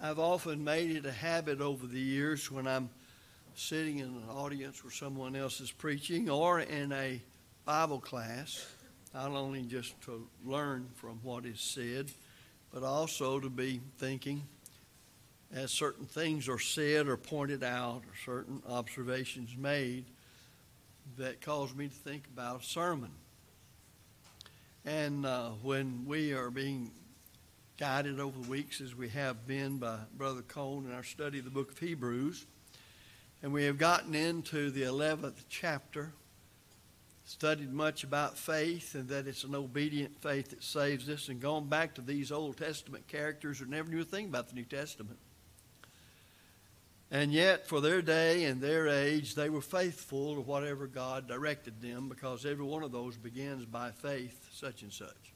I've often made it a habit over the years when I'm sitting in an audience where someone else is preaching or in a Bible class, not only just to learn from what is said, but also to be thinking as certain things are said or pointed out or certain observations made that cause me to think about a sermon. And uh, when we are being guided over the weeks as we have been by Brother Cone in our study of the book of Hebrews, and we have gotten into the 11th chapter, studied much about faith and that it's an obedient faith that saves us, and gone back to these Old Testament characters who never knew a thing about the New Testament. And yet, for their day and their age, they were faithful to whatever God directed them because every one of those begins by faith, such and such.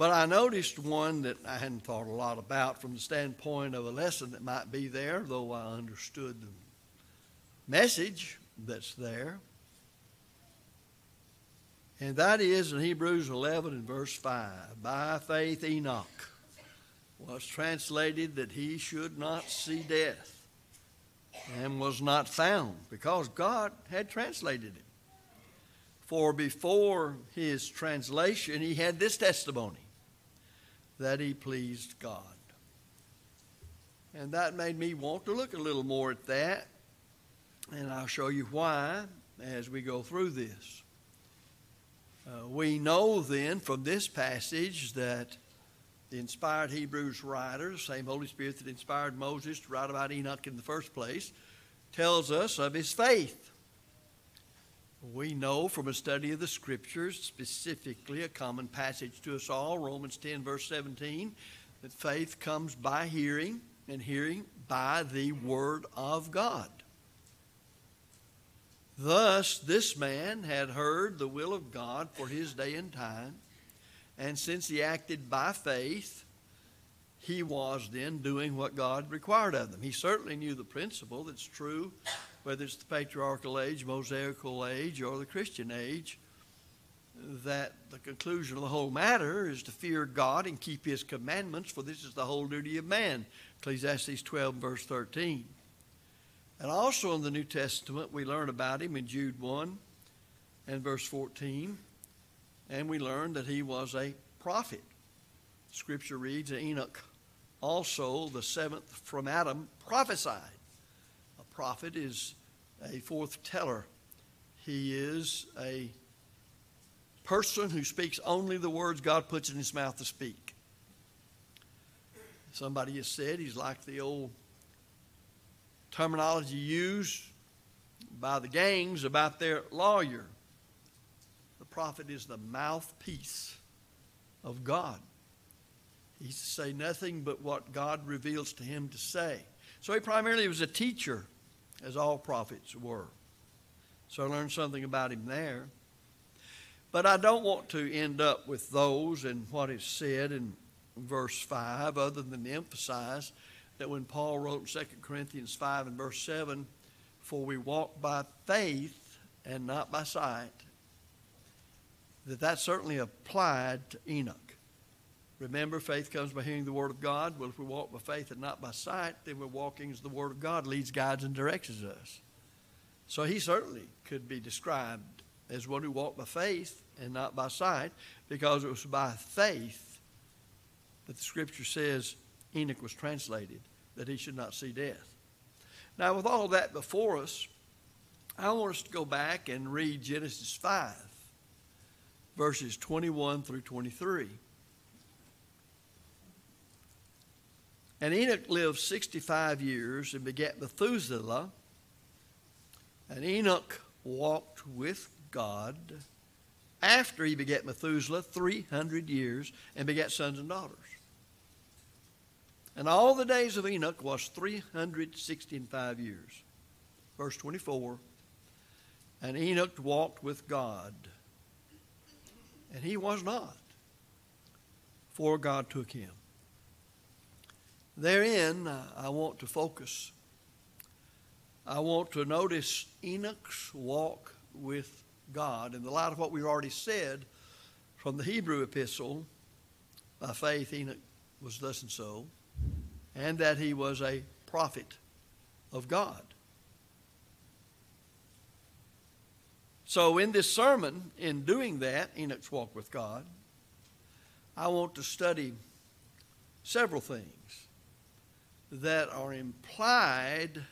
But I noticed one that I hadn't thought a lot about from the standpoint of a lesson that might be there, though I understood the message that's there. And that is in Hebrews 11 and verse 5. By faith, Enoch was translated that he should not see death and was not found because God had translated him. For before his translation, he had this testimony that he pleased God. And that made me want to look a little more at that. And I'll show you why as we go through this. Uh, we know then from this passage that the inspired Hebrews writer, the same Holy Spirit that inspired Moses to write about Enoch in the first place, tells us of his faith. We know from a study of the Scriptures, specifically a common passage to us all, Romans 10, verse 17, that faith comes by hearing, and hearing by the Word of God. Thus, this man had heard the will of God for his day and time and since he acted by faith, he was then doing what God required of them. He certainly knew the principle that's true, whether it's the patriarchal age, Mosaical age, or the Christian age, that the conclusion of the whole matter is to fear God and keep his commandments, for this is the whole duty of man. Ecclesiastes 12, verse 13. And also in the New Testament, we learn about him in Jude 1 and verse 14 and we learn that he was a prophet. Scripture reads Enoch, also the seventh from Adam, prophesied. Prophet is a forth teller. He is a person who speaks only the words God puts in his mouth to speak. Somebody has said he's like the old terminology used by the gangs about their lawyer The prophet is the mouthpiece of God. He's to say nothing but what God reveals to him to say. So he primarily was a teacher, as all prophets were. So I learned something about him there. But I don't want to end up with those and what is said in verse 5, other than to emphasize that when Paul wrote in 2 Corinthians 5 and verse 7, For we walk by faith and not by sight, that that certainly applied to Enoch. Remember, faith comes by hearing the Word of God. Well, if we walk by faith and not by sight, then we're walking as the Word of God leads, guides, and directs us. So he certainly could be described as one who walked by faith and not by sight, because it was by faith that the Scripture says Enoch was translated, that he should not see death. Now, with all that before us, I want us to go back and read Genesis 5 verses 21 through 23. And Enoch lived 65 years and begat Methuselah. And Enoch walked with God after he begat Methuselah 300 years and begat sons and daughters. And all the days of Enoch was 365 years. Verse 24. And Enoch walked with God and he was not, for God took him. Therein, uh, I want to focus. I want to notice Enoch's walk with God in the light of what we've already said from the Hebrew epistle. By faith, Enoch was thus and so. and that he was a prophet of God. So, in this sermon, in doing that, Enoch's walk with God, I want to study several things that are implied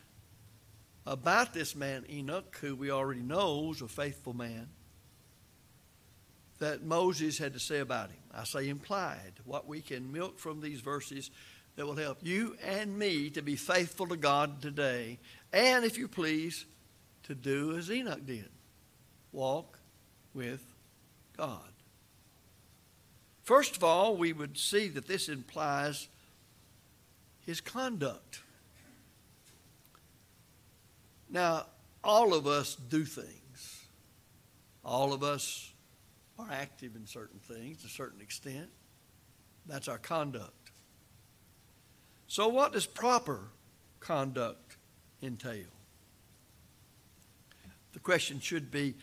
about this man Enoch, who we already know was a faithful man, that Moses had to say about him. I say implied, what we can milk from these verses that will help you and me to be faithful to God today, and if you please, to do as Enoch did walk with God. First of all, we would see that this implies his conduct. Now, all of us do things. All of us are active in certain things to a certain extent. That's our conduct. So, what does proper conduct entail? The question should be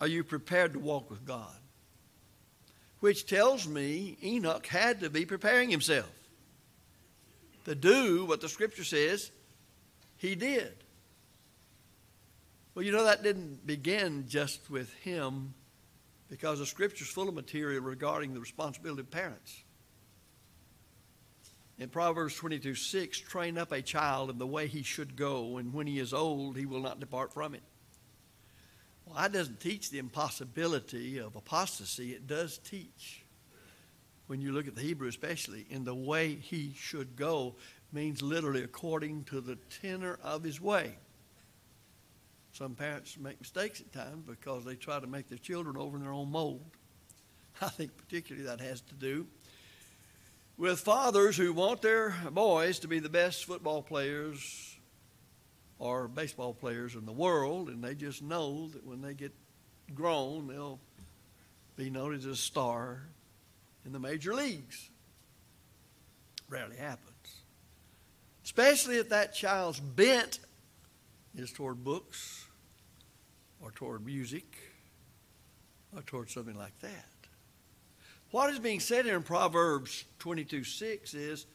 are you prepared to walk with God? Which tells me Enoch had to be preparing himself to do what the scripture says he did. Well, you know, that didn't begin just with him because the scripture's full of material regarding the responsibility of parents. In Proverbs 22 6, train up a child in the way he should go, and when he is old, he will not depart from it. Well, that doesn't teach the impossibility of apostasy. It does teach, when you look at the Hebrew especially, in the way he should go means literally according to the tenor of his way. Some parents make mistakes at times because they try to make their children over in their own mold. I think particularly that has to do with fathers who want their boys to be the best football players or baseball players in the world, and they just know that when they get grown, they'll be noted as a star in the major leagues. Rarely happens. Especially if that child's bent is toward books or toward music or toward something like that. What is being said here in Proverbs 22 6 is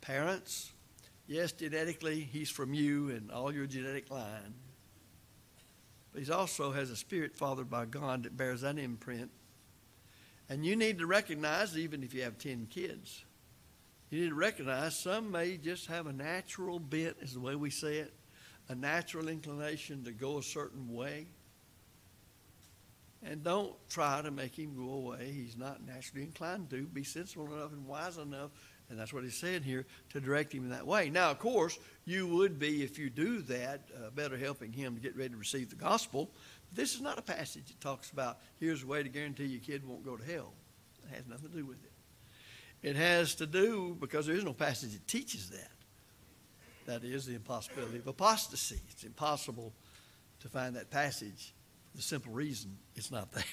parents, Yes, genetically, he's from you and all your genetic line. But he also has a spirit fathered by God that bears that imprint. And you need to recognize, even if you have 10 kids, you need to recognize some may just have a natural bent, is the way we say it, a natural inclination to go a certain way. And don't try to make him go away. He's not naturally inclined to. Be sensible enough and wise enough and that's what he's saying here to direct him in that way. Now, of course, you would be, if you do that, uh, better helping him to get ready to receive the gospel. This is not a passage that talks about here's a way to guarantee your kid won't go to hell. It has nothing to do with it. It has to do, because there is no passage that teaches that. That is the impossibility of apostasy. It's impossible to find that passage. The simple reason it's not there.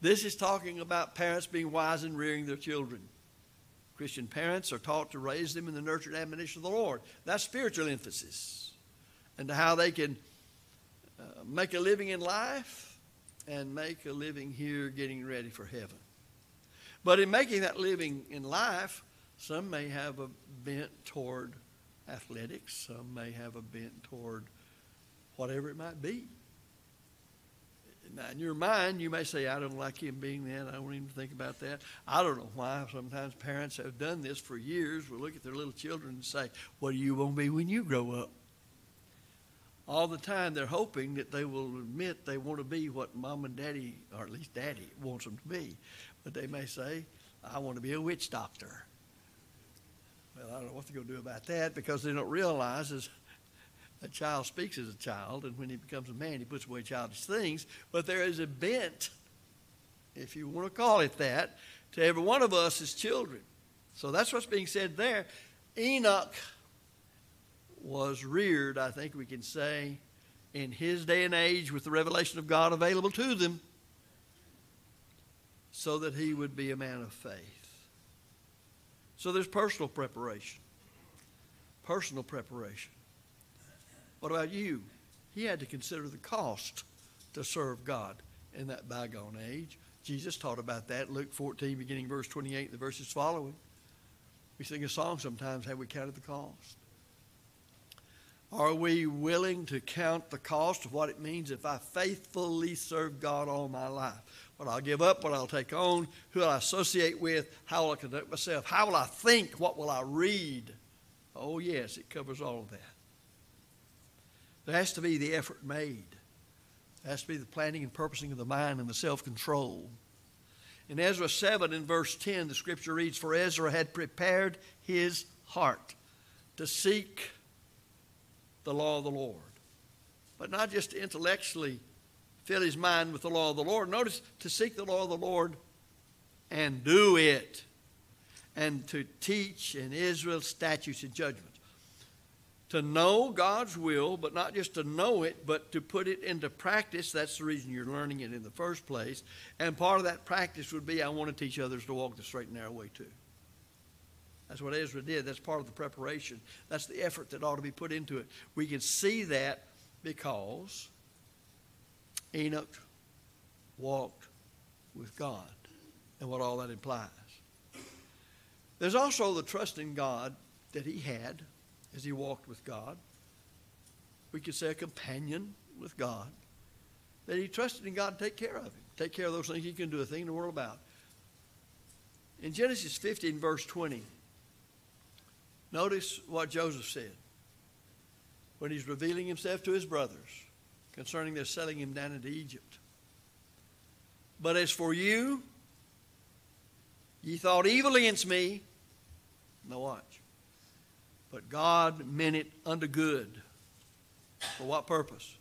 This is talking about parents being wise in rearing their children. Christian parents are taught to raise them in the nurture and admonition of the Lord. That's spiritual emphasis. And how they can uh, make a living in life and make a living here getting ready for heaven. But in making that living in life, some may have a bent toward athletics, some may have a bent toward whatever it might be. Now, in your mind, you may say, I don't like him being that. I don't even think about that. I don't know why. Sometimes parents have done this for years. Will look at their little children and say, What do you want to be when you grow up? All the time, they're hoping that they will admit they want to be what mom and daddy, or at least daddy, wants them to be. But they may say, I want to be a witch doctor. Well, I don't know what they're going to do about that because they don't realize is a child speaks as a child, and when he becomes a man, he puts away childish things. But there is a bent, if you want to call it that, to every one of us as children. So that's what's being said there. Enoch was reared, I think we can say, in his day and age with the revelation of God available to them, so that he would be a man of faith. So there's personal preparation. Personal preparation. What about you? He had to consider the cost to serve God in that bygone age. Jesus taught about that, Luke 14, beginning verse 28, the verses following. We sing a song sometimes, have we counted the cost? Are we willing to count the cost of what it means if I faithfully serve God all my life? What I'll give up, what I'll take on, who I associate with, how will I conduct myself, how will I think, what will I read? Oh, yes, it covers all of that. There has to be the effort made. There has to be the planning and purposing of the mind and the self control. In Ezra 7, in verse 10, the scripture reads For Ezra had prepared his heart to seek the law of the Lord. But not just to intellectually fill his mind with the law of the Lord. Notice to seek the law of the Lord and do it, and to teach in Israel statutes and judgments. To know God's will, but not just to know it, but to put it into practice. That's the reason you're learning it in the first place. And part of that practice would be I want to teach others to walk the straight and narrow way too. That's what Ezra did. That's part of the preparation. That's the effort that ought to be put into it. We can see that because Enoch walked with God and what all that implies. There's also the trust in God that he had as he walked with God. We could say a companion with God. That he trusted in God to take care of him, take care of those things he can do a thing in the world about. In Genesis 15, verse 20, Notice what Joseph said when he's revealing himself to his brothers concerning their selling him down into Egypt. But as for you, ye thought evil against me. Now watch. But God meant it unto good. For what purpose?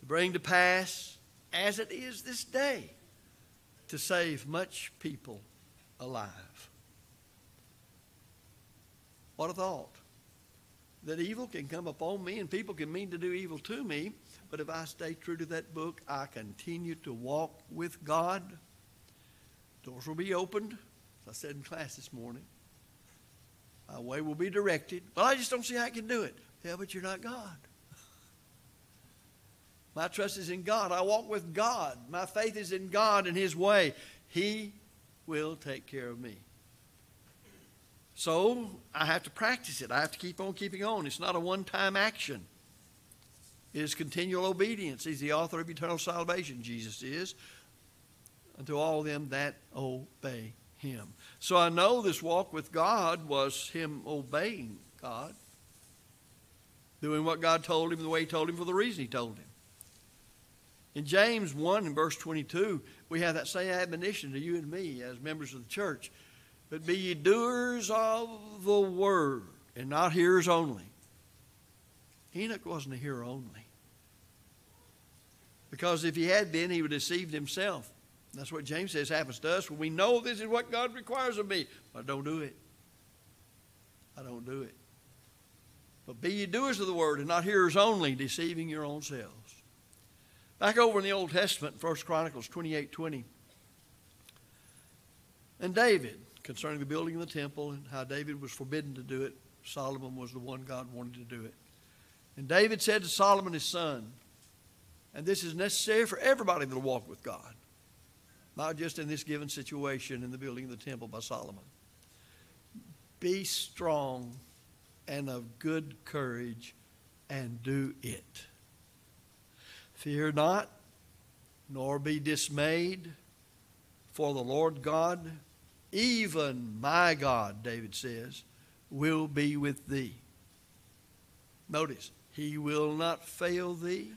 To bring to pass, as it is this day, to save much people alive. What a thought. That evil can come upon me and people can mean to do evil to me, but if I stay true to that book, I continue to walk with God. Doors will be opened, as I said in class this morning. My way will be directed. Well, I just don't see how I can do it. Yeah, but you're not God. My trust is in God. I walk with God. My faith is in God and His way. He will take care of me. So I have to practice it. I have to keep on keeping on. It's not a one time action, it is continual obedience. He's the author of eternal salvation, Jesus is, unto all them that obey him. So I know this walk with God was him obeying God, doing what God told him the way he told him for the reason he told him. In James 1 and verse 22, we have that same admonition to you and me as members of the church but be ye doers of the word and not hearers only. Enoch wasn't a hearer only. Because if he had been, he would have deceived himself. That's what James says happens to us when we know this is what God requires of me. But don't do it. I don't do it. But be ye doers of the word and not hearers only, deceiving your own selves. Back over in the Old Testament, 1 Chronicles 28 20. And David, concerning the building of the temple and how David was forbidden to do it. Solomon was the one God wanted to do it. And David said to Solomon, his son, and this is necessary for everybody that will walk with God, not just in this given situation in the building of the temple by Solomon. Be strong and of good courage and do it. Fear not, nor be dismayed, for the Lord God even my God, David says, will be with thee. Notice, he will not fail thee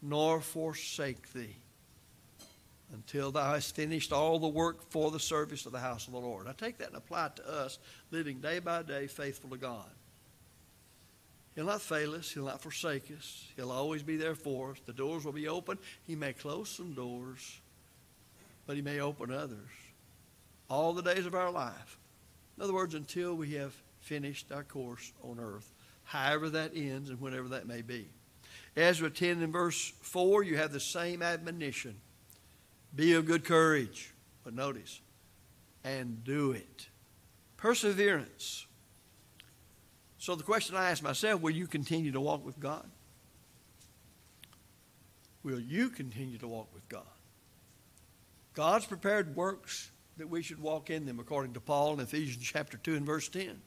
nor forsake thee until thou hast finished all the work for the service of the house of the Lord. I take that and apply it to us, living day by day faithful to God. He'll not fail us. He'll not forsake us. He'll always be there for us. The doors will be open. He may close some doors, but he may open others all the days of our life. In other words, until we have finished our course on earth, however that ends and whenever that may be. Ezra 10 and verse 4, you have the same admonition be of good courage. But notice, and do it. Perseverance. So the question I ask myself will you continue to walk with God? Will you continue to walk with God? God's prepared works that we should walk in them, according to Paul in Ephesians chapter 2 and verse 10.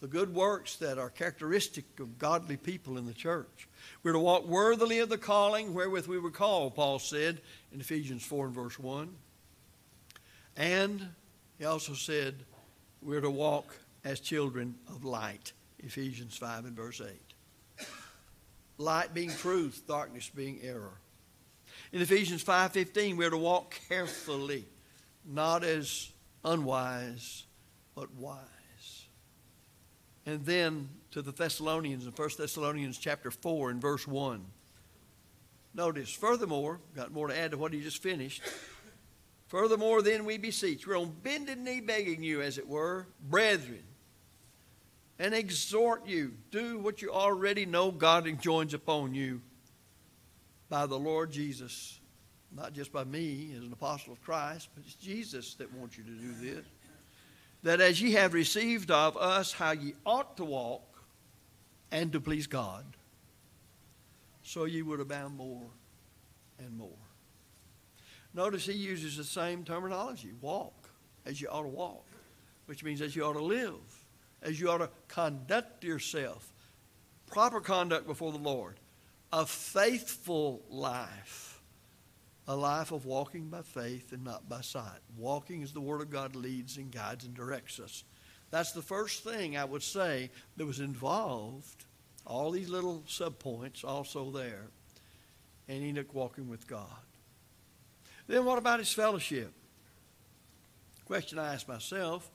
The good works that are characteristic of godly people in the church. We're to walk worthily of the calling wherewith we were called, Paul said in Ephesians 4 and verse 1. And he also said we're to walk as children of light, Ephesians 5 and verse 8. Light being truth, darkness being error. In Ephesians 5:15, we're to walk carefully, not as unwise, but wise. And then to the Thessalonians in 1 Thessalonians chapter 4 and verse 1. Notice, furthermore, got more to add to what he just finished. Furthermore, then we beseech, we're on bended knee begging you, as it were, brethren, and exhort you, do what you already know God enjoins upon you by the Lord Jesus. Not just by me as an apostle of Christ, but it's Jesus that wants you to do this. That as ye have received of us how ye ought to walk and to please God, so ye would abound more and more. Notice he uses the same terminology walk as you ought to walk, which means as you ought to live, as you ought to conduct yourself. Proper conduct before the Lord a faithful life, a life of walking by faith and not by sight. Walking as the Word of God leads and guides and directs us. That's the first thing I would say that was involved. All these little subpoints also there. And Enoch walking with God. Then what about his fellowship? Question I ask myself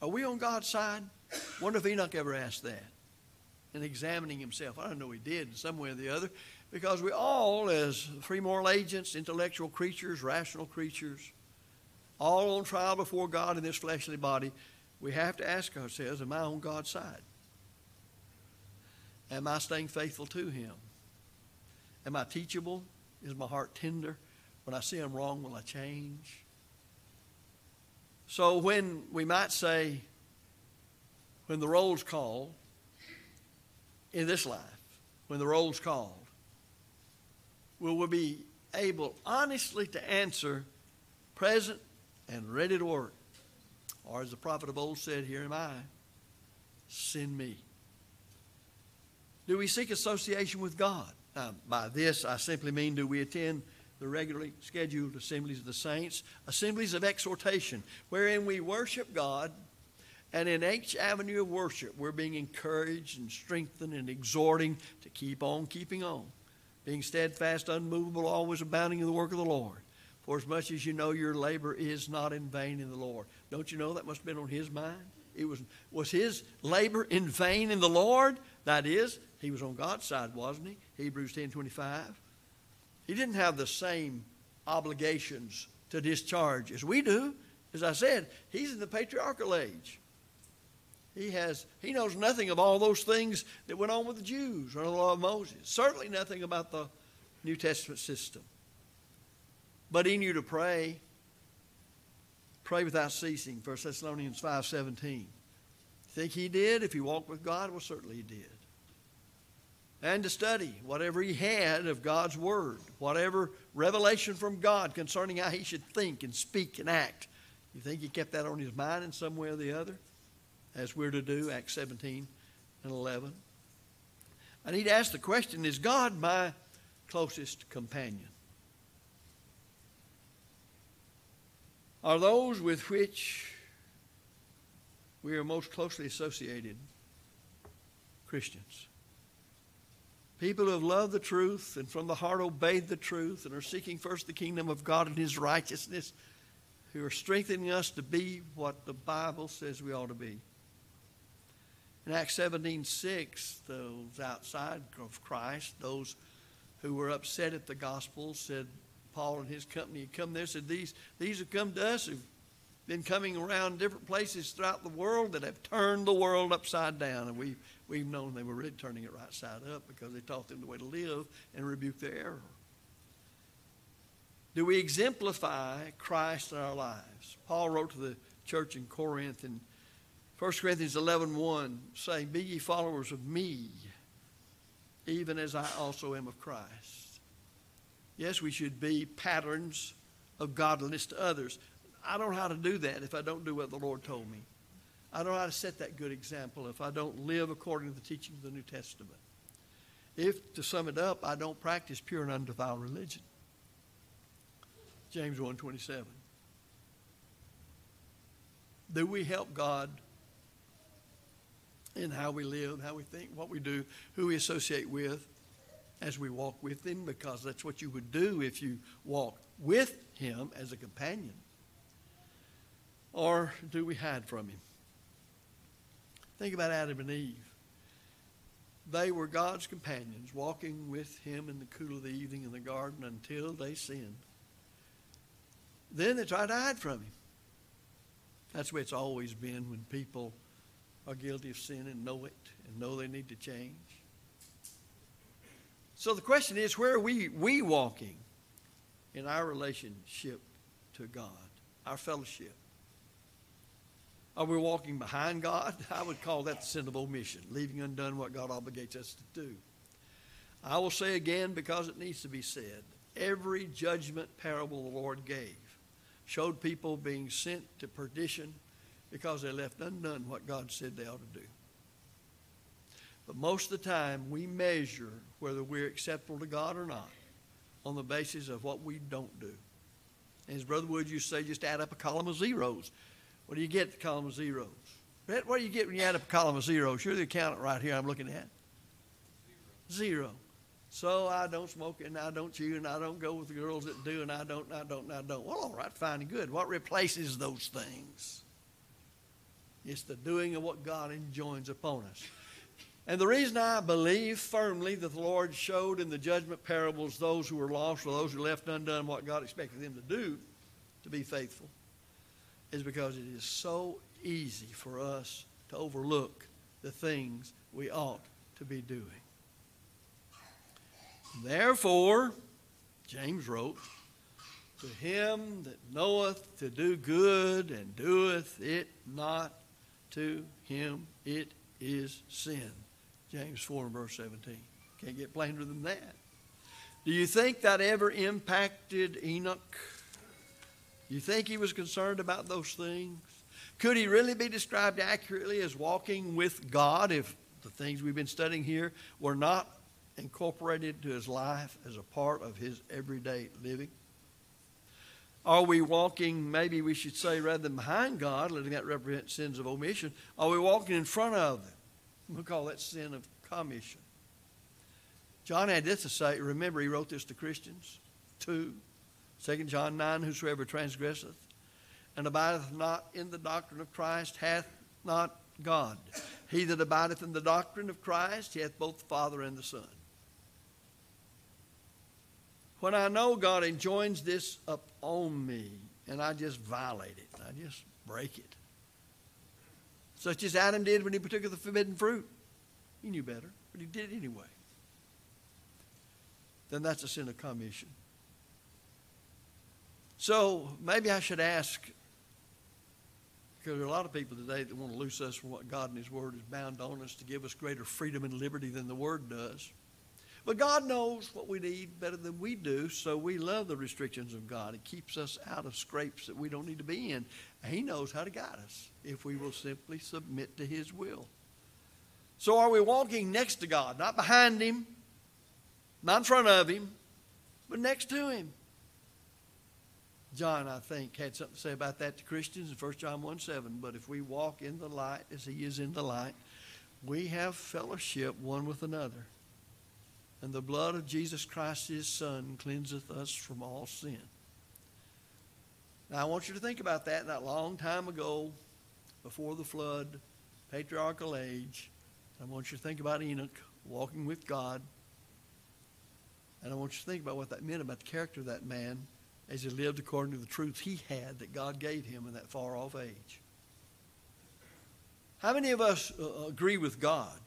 Are we on God's side? Wonder if Enoch ever asked that and examining himself. I don't know he did in some way or the other, because we all, as free moral agents, intellectual creatures, rational creatures, all on trial before God in this fleshly body, we have to ask ourselves, am I on God's side? Am I staying faithful to Him? Am I teachable? Is my heart tender? When I see I'm wrong, will I change? So when we might say, when the roll's call, in this life when the roll's called? Will we be able honestly to answer present and ready to work? Or as the prophet of old said, Here am I, send me. Do we seek association with God? Now, by this, I simply mean do we attend the regularly scheduled assemblies of the saints, assemblies of exhortation, wherein we worship God and in each avenue of worship, we're being encouraged and strengthened and exhorting to keep on keeping on, being steadfast, unmovable, always abounding in the work of the Lord. For as much as you know your labor is not in vain in the Lord. Don't you know that must have been on his mind? It was, was his labor in vain in the Lord? That is, he was on God's side, wasn't he? Hebrews 10 25. He didn't have the same obligations to discharge as we do. As I said, he's in the patriarchal age. He has he knows nothing of all those things that went on with the Jews or the law of Moses. Certainly nothing about the New Testament system. But he knew to pray. Pray without ceasing, 1 Thessalonians 5.17. Think he did? If he walked with God? Well, certainly he did. And to study whatever he had of God's Word, whatever revelation from God concerning how he should think and speak and act. You think he kept that on his mind in some way or the other? As we're to do, Acts 17 and 11. I need to ask the question Is God my closest companion? Are those with which we are most closely associated Christians? People who have loved the truth and from the heart obeyed the truth and are seeking first the kingdom of God and His righteousness, who are strengthening us to be what the Bible says we ought to be. In Acts 17 6, those outside of Christ, those who were upset at the gospel, said, Paul and his company had come there, said, These, these have come to us who've been coming around different places throughout the world that have turned the world upside down. And we, we've known they were really turning it right side up because they taught them the way to live and rebuke their error. Do we exemplify Christ in our lives? Paul wrote to the church in Corinth in 1 Corinthians 11 1 saying, Be ye followers of me, even as I also am of Christ. Yes, we should be patterns of godliness to others. I don't know how to do that if I don't do what the Lord told me. I don't know how to set that good example if I don't live according to the teaching of the New Testament. If, to sum it up, I don't practice pure and undefiled religion. James 1.27. Do we help God in how we live, how we think, what we do, who we associate with as we walk with Him? Because that's what you would do if you walk with Him as a companion. Or do we hide from Him? Think about Adam and Eve. They were God's companions, walking with Him in the cool of the evening in the garden until they sinned. Then they tried to hide from Him. That's the way it's always been when people are guilty of sin and know it and know they need to change. So the question is where are we, we walking in our relationship to God, our fellowship? Are we walking behind God? I would call that the sin of omission, leaving undone what God obligates us to do. I will say again because it needs to be said every judgment parable the Lord gave showed people being sent to perdition because they left undone what God said they ought to do. But most of the time, we measure whether we're acceptable to God or not on the basis of what we don't do. And as Brother Wood to say, just add up a column of zeros. What do you get the column of zeros? Brett, what do you get when you add up a column of zeros? You're the accountant right here I'm looking at. Zero. So I don't smoke and I don't chew and I don't go with the girls that do and I don't, and I don't, and I don't. Well, all right, fine and good. What replaces those things? It's the doing of what God enjoins upon us. And the reason I believe firmly that the Lord showed in the judgment parables those who were lost or those who left undone what God expected them to do to be faithful is because it is so easy for us to overlook the things we ought to be doing. Therefore, James wrote, To him that knoweth to do good and doeth it not, to him it is sin. James 4 and verse 17. Can't get plainer than that. Do you think that ever impacted Enoch? You think he was concerned about those things? Could he really be described accurately as walking with God if the things we've been studying here were not incorporated to his life as a part of his everyday living? Are we walking, maybe we should say, rather than behind God, letting that represent sins of omission, are we walking in front of them? We call that sin of commission. John had this to say. Remember, he wrote this to Christians. Two. 2 John 9, Whosoever transgresseth and abideth not in the doctrine of Christ hath not God. He that abideth in the doctrine of Christ hath both the Father and the Son. When I know God enjoins this upon me and I just violate it, I just break it. Such as Adam did when he partook of the forbidden fruit. He knew better, but he did it anyway. Then that's a sin of commission. So maybe I should ask, because there are a lot of people today that want to loose us from what God and His Word is bound on us to give us greater freedom and liberty than the Word does. But God knows what we need better than we do, so we love the restrictions of God. It keeps us out of scrapes that we don't need to be in. He knows how to guide us if we will simply submit to His will. So are we walking next to God, not behind Him, not in front of Him, but next to Him? John, I think, had something to say about that to Christians in 1 John 1 7. But if we walk in the light as He is in the light, we have fellowship one with another and the blood of Jesus Christ, his Son, cleanseth us from all sin. Now, I want you to think about that. That long time ago, before the flood, patriarchal age, I want you to think about Enoch walking with God. And I want you to think about what that meant about the character of that man as he lived according to the truth he had that God gave him in that far off age. How many of us uh, agree with God?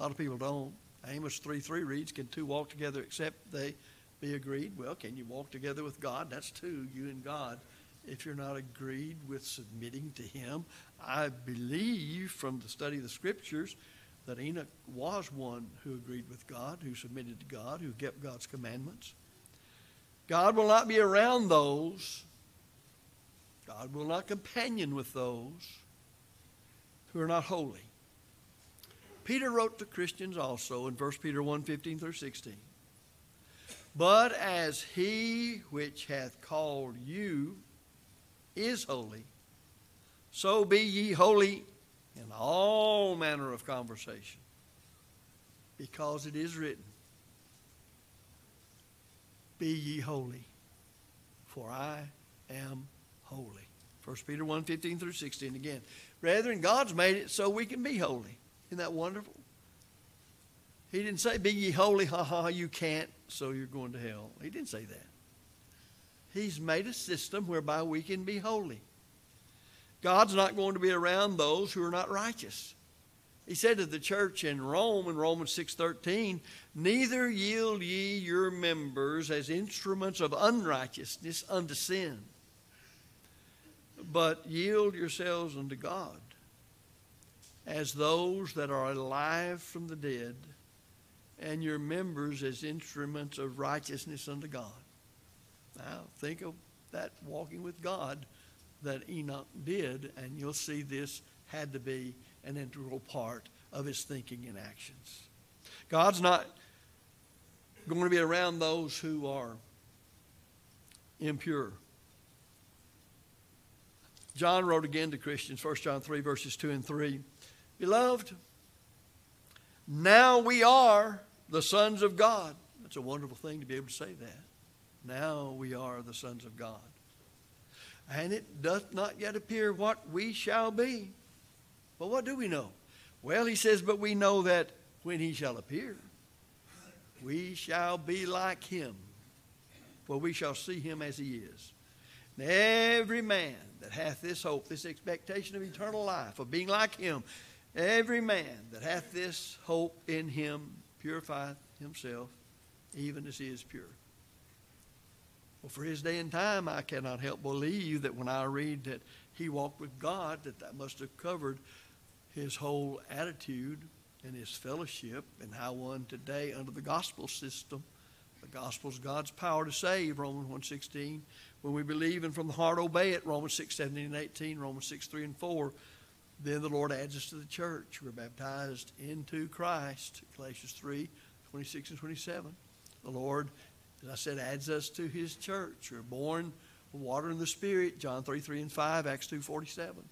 A lot of people don't. Amos 3 3 reads, Can two walk together except they be agreed? Well, can you walk together with God? That's two, you and God. If you're not agreed with submitting to Him, I believe from the study of the Scriptures that Enoch was one who agreed with God, who submitted to God, who kept God's commandments. God will not be around those. God will not companion with those who are not holy. Peter wrote to Christians also in 1 Peter 1 15 through 16. But as he which hath called you is holy, so be ye holy in all manner of conversation, because it is written, Be ye holy, for I am holy. 1 Peter 1 15 through 16 again. Brethren, God's made it so we can be holy. Isn't that wonderful? He didn't say, Be ye holy, ha ha, you can't, so you're going to hell. He didn't say that. He's made a system whereby we can be holy. God's not going to be around those who are not righteous. He said to the church in Rome in Romans 6:13, "Neither yield ye your members as instruments of unrighteousness unto sin, but yield yourselves unto God as those that are alive from the dead, and your members as instruments of righteousness unto God." Now, think of that walking with God that Enoch did, and you'll see this had to be an integral part of his thinking and actions. God's not going to be around those who are impure. John wrote again to Christians, 1 John 3, verses 2 and 3. Beloved, now we are the sons of God. That's a wonderful thing to be able to say that. Now we are the sons of God and it doth not yet appear what we shall be. But what do we know? Well, he says, but we know that when he shall appear, we shall be like him, for we shall see him as he is. And every man that hath this hope, this expectation of eternal life, of being like him, every man that hath this hope in him purifieth himself, even as he is pure. Well, for his day and time, I cannot help believe that when I read that he walked with God, that that must have covered his whole attitude and his fellowship and how one today under the gospel system, the gospel is God's power to save, Romans 1.16. When we believe and from the heart obey it, Romans 6, 17 and 18, Romans 6, 3 and 4, then the Lord adds us to the church. We're baptized into Christ, Galatians 3, 26 and 27. The Lord as I said, adds us to his church. We're born of water and the Spirit, John 3, 3 and 5, Acts 2, 47.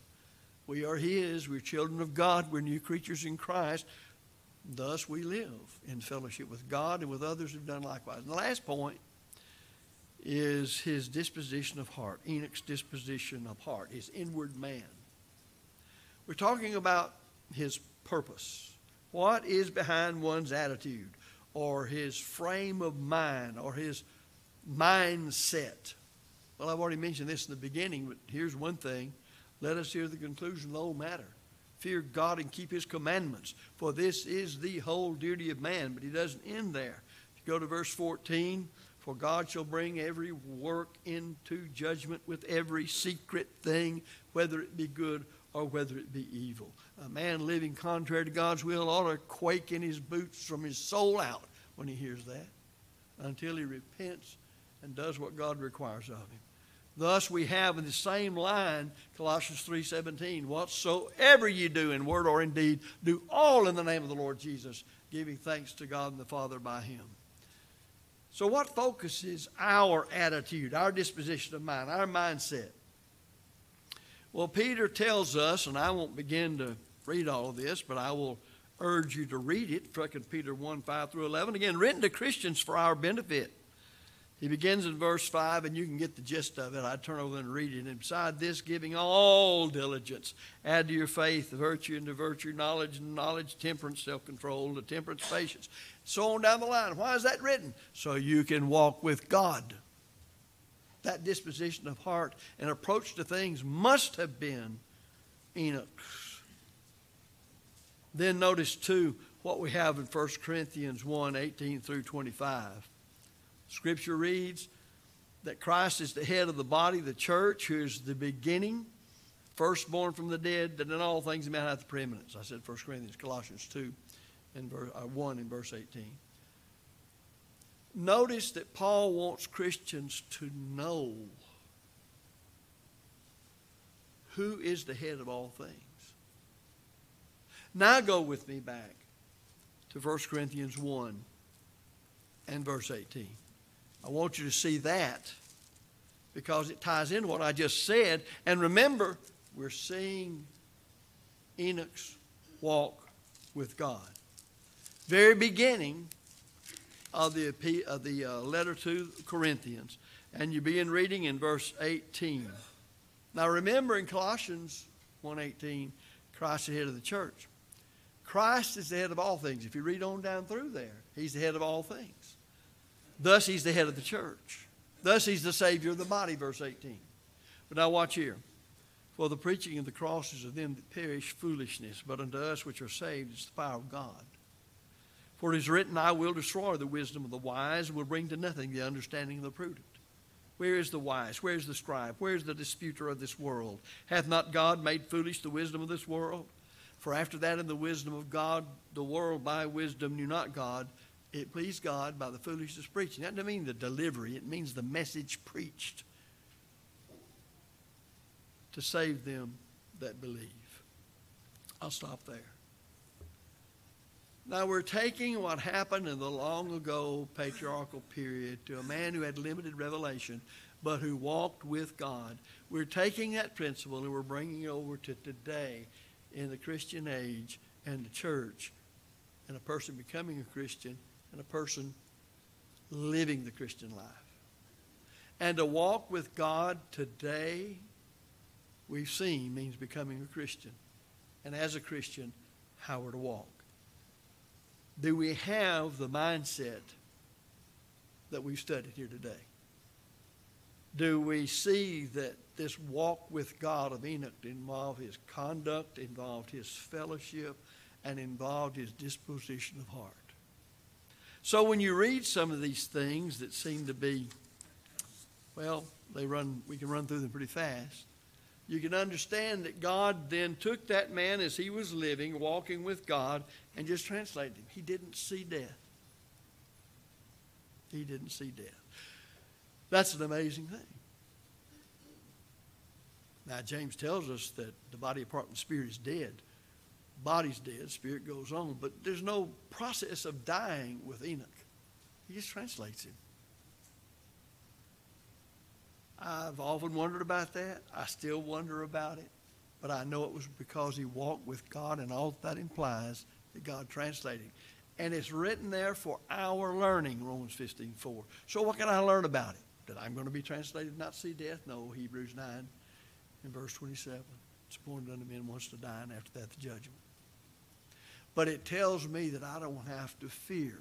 We are his. We're children of God. We're new creatures in Christ. Thus we live in fellowship with God and with others who've done likewise. And the last point is his disposition of heart, Enoch's disposition of heart, his inward man. We're talking about his purpose. What is behind one's attitude? or his frame of mind or his mindset. Well, I've already mentioned this in the beginning, but here's one thing. Let us hear the conclusion of the whole matter. Fear God and keep his commandments, for this is the whole duty of man. But he doesn't end there. If you go to verse 14, for God shall bring every work into judgment with every secret thing, whether it be good or whether it be evil. A man living contrary to God's will ought to quake in his boots from his soul out when he hears that until he repents and does what God requires of him. Thus we have in the same line Colossians 3:17 whatsoever you do in word or in deed do all in the name of the Lord Jesus giving thanks to God and the Father by him. So what focuses our attitude, our disposition of mind, our mindset? Well, Peter tells us, and I won't begin to read all of this, but I will urge you to read it, 2 Peter 1 5 through 11. Again, written to Christians for our benefit. He begins in verse 5, and you can get the gist of it. I turn over and read it. And beside this, giving all diligence, add to your faith virtue, and to virtue knowledge, and knowledge temperance, self control, to temperance patience. So on down the line. Why is that written? So you can walk with God that disposition of heart and approach to things must have been Enoch's. Then notice, too, what we have in 1 Corinthians 1 18 through 25. Scripture reads that Christ is the head of the body, the church, who is the beginning, firstborn from the dead, that in all things he may have the preeminence. I said 1 Corinthians, Colossians 2 and verse, uh, 1 in verse 18. Notice that Paul wants Christians to know who is the head of all things. Now go with me back to 1 Corinthians 1 and verse 18. I want you to see that because it ties into what I just said. And remember, we're seeing Enoch's walk with God. Very beginning of the, of the uh, letter to Corinthians. And you begin reading in verse 18. Now remember in Colossians 1.18, Christ is the head of the church. Christ is the head of all things. If you read on down through there, he's the head of all things. Thus, he's the head of the church. Thus, he's the Savior of the body, verse 18. But now, watch here. For the preaching of the cross is of them that perish foolishness, but unto us which are saved is the power of God. For it is written, I will destroy the wisdom of the wise, and will bring to nothing the understanding of the prudent. Where is the wise? Where is the scribe? Where is the disputer of this world? Hath not God made foolish the wisdom of this world? For after that, in the wisdom of God, the world by wisdom knew not God. It pleased God by the foolishness preaching. That doesn't mean the delivery, it means the message preached to save them that believe. I'll stop there. Now we're taking what happened in the long ago patriarchal period to a man who had limited revelation, but who walked with God. We're taking that principle and we're bringing it over to today in the Christian age and the church, and a person becoming a Christian, and a person living the Christian life. And to walk with God today, we've seen, means becoming a Christian. And as a Christian, how we're to walk. Do we have the mindset that we've studied here today? Do we see that this walk with God of Enoch involved his conduct, involved his fellowship, and involved his disposition of heart. So when you read some of these things that seem to be, well, they run, we can run through them pretty fast. You can understand that God then took that man as he was living, walking with God, and just translated him. He didn't see death. He didn't see death. That's an amazing thing. Now, James tells us that the body apart from the spirit is dead. Body's dead, spirit goes on, but there's no process of dying with Enoch. He just translates him. I've often wondered about that. I still wonder about it. But I know it was because he walked with God, and all that implies that God translated. And it's written there for our learning, Romans 15 4. So, what can I learn about it? That I'm going to be translated not see death? No, Hebrews 9 in verse 27. It's appointed unto men once to die, and after that the judgment. But it tells me that I don't have to fear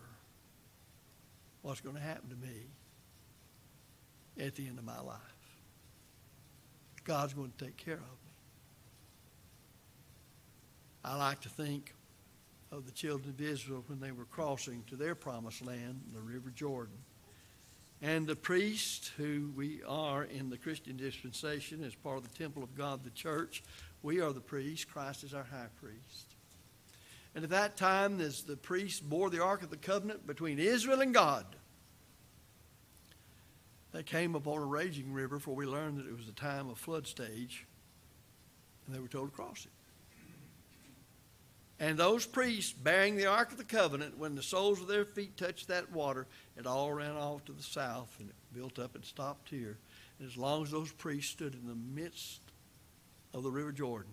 what's going to happen to me at the end of my life. God's going to take care of me. I like to think of the children of Israel when they were crossing to their promised land, the River Jordan. And the priest, who we are in the Christian dispensation as part of the temple of God, the church, we are the priest. Christ is our high priest. And at that time, as the priest bore the Ark of the Covenant between Israel and God, they came upon a raging river, for we learned that it was a time of flood stage, and they were told to cross it. And those priests bearing the Ark of the Covenant, when the soles of their feet touched that water, it all ran off to the south and it built up and stopped here. And as long as those priests stood in the midst of the River Jordan,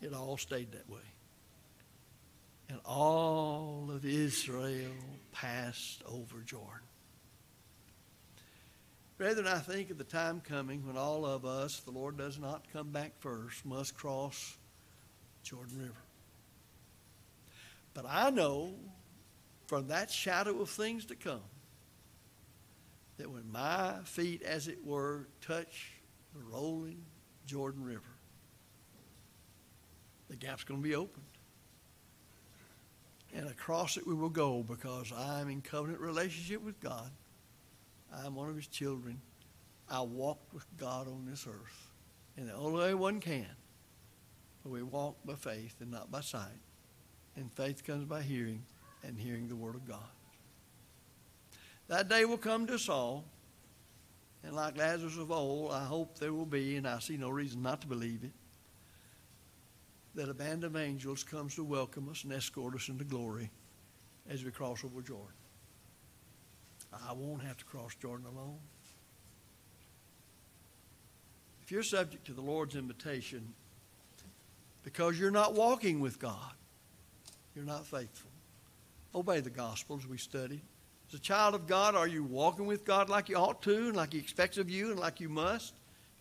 it all stayed that way. And all of Israel passed over Jordan. Than I think of the time coming when all of us, the Lord does not come back first, must cross Jordan River. But I know from that shadow of things to come that when my feet, as it were, touch the rolling Jordan River, the gap's going to be opened. And across it we will go because I'm in covenant relationship with God. I'm one of his children. I walk with God on this earth. And the only way one can but we walk by faith and not by sight. And faith comes by hearing, and hearing the Word of God. That day will come to us all, And like Lazarus of old, I hope there will be, and I see no reason not to believe it, that a band of angels comes to welcome us and escort us into glory as we cross over Jordan. I won't have to cross Jordan alone. If you're subject to the Lord's invitation because you're not walking with God, you're not faithful. Obey the gospel as we studied. As a child of God, are you walking with God like you ought to and like He expects of you and like you must?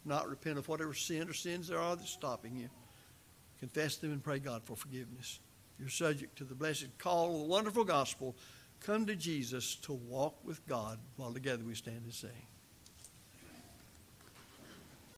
Not, repent of whatever sin or sins there are that's stopping you. Confess them and pray God for forgiveness. You're subject to the blessed call of the wonderful gospel, come to Jesus to walk with God while together we stand and sing.